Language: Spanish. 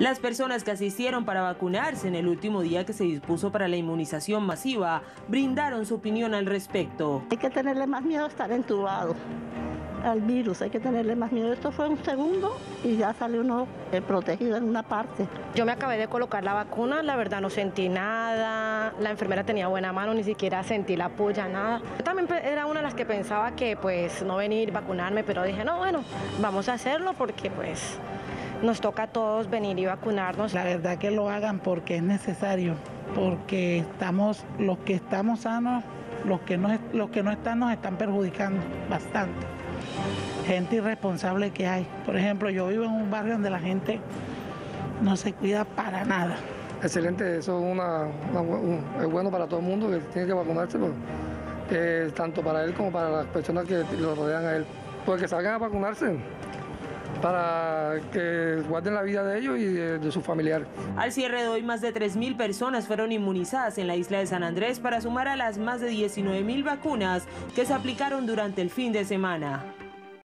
Las personas que asistieron para vacunarse en el último día que se dispuso para la inmunización masiva brindaron su opinión al respecto. Hay que tenerle más miedo a estar entubado al virus, hay que tenerle más miedo. Esto fue un segundo y ya sale uno eh, protegido en una parte. Yo me acabé de colocar la vacuna, la verdad no sentí nada, la enfermera tenía buena mano, ni siquiera sentí la puya, nada. Yo también era una de las que pensaba que pues no venir, vacunarme, pero dije, no, bueno, vamos a hacerlo porque pues nos toca a todos venir y vacunarnos. La verdad que lo hagan porque es necesario, porque estamos, los que estamos sanos, los que no, los que no están nos están perjudicando bastante. Gente irresponsable que hay. Por ejemplo, yo vivo en un barrio donde la gente no se cuida para nada. Excelente, eso es, una, es bueno para todo el mundo que tiene que vacunarse, pues, tanto para él como para las personas que lo rodean a él. Pues que salgan a vacunarse para que guarden la vida de ellos y de, su familiar. Al cierre de hoy, más de 3.000 personas fueron inmunizadas en la isla de San Andrés para sumar a las más de 19.000 vacunas que se aplicaron durante el fin de semana.